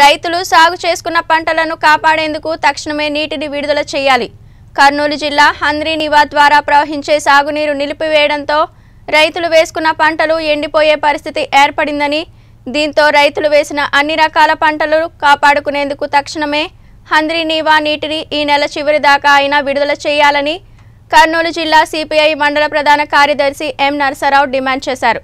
రైతులు సాగు చేసుకున్న పంటలను కాపాడేందుకు తక్షణమే నీటిని విడుదల చేయాలి. కర్నూలు జిల్లా హంద్రీనివా ద్వారా ప్రవహించే సాగునీరు నిలిపివేయడంతో రైతులు వేసుకున్న పంటలు ఎండిపోయే పరిస్థితి ఏర్పడిందని దీంతో రైతులు వేసిన అన్ని రకాల పంటలు కాపాడుకునేందుకు తక్షణమే హంద్రీనీవా నీటిని ఈ నెల చివరి దాకా అయినా విడుదల చేయాలని కర్నూలు జిల్లా సిపిఐ మండల ప్రధాన కార్యదర్శి ఎం నరసరావు డిమాండ్ చేశారు.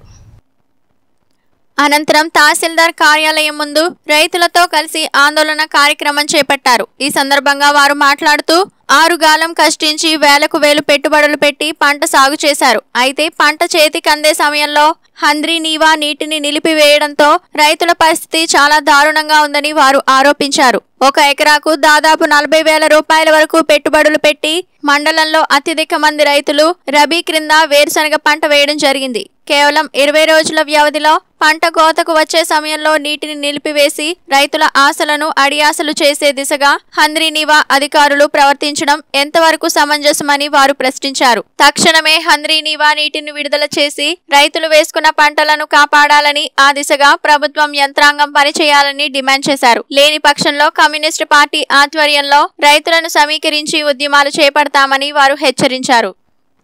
అనంతరం తహసీల్దార్ కార్యాలయం ముందు రైతులతో కలిసి ఆందోళన కార్యక్రమం చేపట్టారు. ఈ సందర్భంగా వారు మాట్లాడుతూ ఆరుగాలం కష్టించి వేలకు వేలు పెట్టుబడులు పెట్టి పంట సాగు చేశారు. అయితే పంట చేతికి అందే సమయంలో హంద్రీ నీవా నీటిని నిలిపివేయడంతో రైతుల పరిస్థితి చాలా దారుణంగా ఉందని వారు ఆరోపించారు. ఒక ఎకరాకు దాదాపు నలభై వేల రూపాయల వరకు పెట్టుబడులు పెట్టి మండలంలో అత్యధిక మంది రైతులు రబీ క్రింద వేరుశనగ పంట వేయడం జరిగింది. కేవలం ఇరవై రోజుల వ్యవధిలో పంట కోతకు వచ్చే సమయంలో నీటిని నిలిపివేసి రైతుల ఆశలను అడియాసలు చేసే దిశగా హంద్రీనివా అధికారులు ప్రవర్తించడం ఎంతవరకు సమంజసమని వారు ప్రశ్నించారు. తక్షణమే హంద్రీనివా నీటిని విడుదల చేసి రైతులు వేసుకున్న పంటలను కాపాడాలని ఆ దిశగా ప్రభుత్వం యంత్రాంగం పనిచేయాలని డిమాండ్ చేశారు. లేని పక్షంలో కమ్యూనిస్టు పార్టీ ఆధ్వర్యంలో రైతులను సమీకరించి ఉద్యమాలు చేపడతామని వారు హెచ్చరించారు.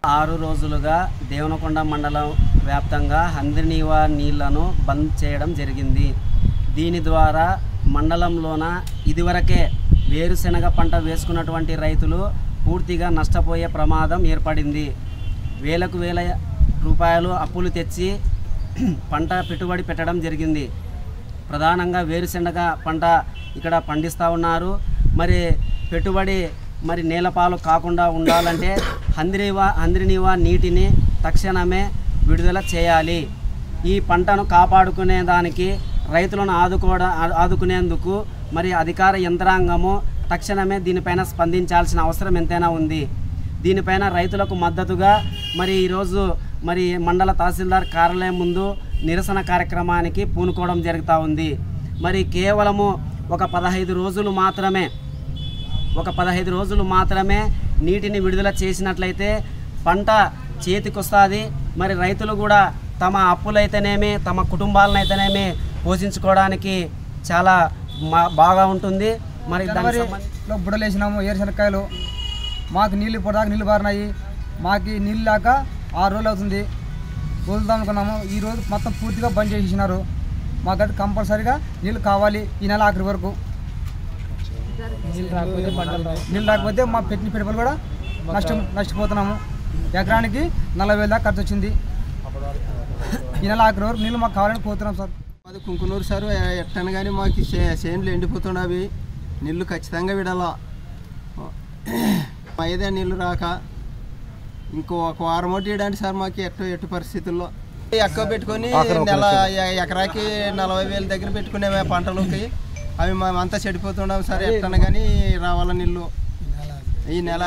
ఆరు రోజులుగా దేవనకొండ మండలం వ్యాప్తంగా హంద్రినీవా నీళ్ళను బంద్ చేయడం జరిగింది. దీని ద్వారా మండలంలోన ఇదివరకే వేరుశెనగ పంట వేసుకున్నటువంటి రైతులు పూర్తిగా నష్టపోయే ప్రమాదం ఏర్పడింది. వేలకు వేల రూపాయలు అప్పులు తెచ్చి పంట పెట్టుబడి పెట్టడం జరిగింది. ప్రధానంగా వేరుశెనగ పంట ఇక్కడ పండిస్తూ ఉన్నారు. మరి పెట్టుబడి మరి నేలపాలు కాకుండా ఉండాలంటే హంద్రీవా హంద్రినివా నీటిని తక్షణమే విడుదల చేయాలి. ఈ పంటను కాపాడుకునే దానికి రైతులను ఆదుకోవడం ఆదుకునేందుకు మరి అధికార యంత్రాంగము తక్షణమే దీనిపైన స్పందించాల్సిన అవసరం ఎంతైనా ఉంది. దీనిపైన రైతులకు మద్దతుగా మరి ఈరోజు మరి మండల తహసీల్దార్ కార్యాలయం ముందు నిరసన కార్యక్రమానికి పూనుకోవడం జరుగుతూ ఉంది. మరి కేవలము ఒక పదహైదు రోజులు మాత్రమే ఒక పదహైదు రోజులు మాత్రమే నీటిని విడుదల చేసినట్లయితే పంట చేతికొస్తుంది. మరి రైతులు కూడా తమ అప్పులైతేనేమి తమ కుటుంబాలనైతేనేమి పోషించుకోవడానికి చాలా బాగా ఉంటుంది. మరి దానికి సంబంధించి జనవరిలో బుడలు వేసినాము ఏరుశనక్కాయలు. మాకు నీళ్ళు ఇప్పటిదాకా నీళ్ళు బారినాయి. మాకు నీళ్ళు లేక ఆరు రోజులు అవుతుంది. వదులుదాం అనుకున్నాము. ఈ రోజు మొత్తం పూర్తిగా బంద్ చేసేసినారు. మాకైతే కంపల్సరీగా నీళ్ళు కావాలి ఈ నెల ఆఖరి వరకు. నీళ్ళు రాకపోతే మా పెట్టిన పెట్టుబడులు కూడా నష్టం నష్టపోతున్నాము. ఎకరానికి నలభై వేల దాకా ఖర్చు వచ్చింది. ఈ నెల ఆఖరి వరకు నీళ్ళు మాకు కావాలని కోరుతున్నాం సార్. అది కుంకునూరు సార్. ఎట్టను కానీ మాకు చేనులు ఎండిపోతున్నవి నీళ్ళు ఖచ్చితంగా విడాలా. ఐదే నీళ్ళు రాక ఇంకో ఒక వారం ఒకటి ఇవ్వడానికి సార్ మాకు ఎట్టు ఎట్టు పరిస్థితుల్లో. ఎక్కువ పెట్టుకొని నెల ఎకరాకి నలభై వేల దగ్గర పెట్టుకునే పంటలకి అవి మేమంతా చెడిపోతున్నాం సార్ ఎట్టను కానీ రావాల నీళ్ళు ఈ నెల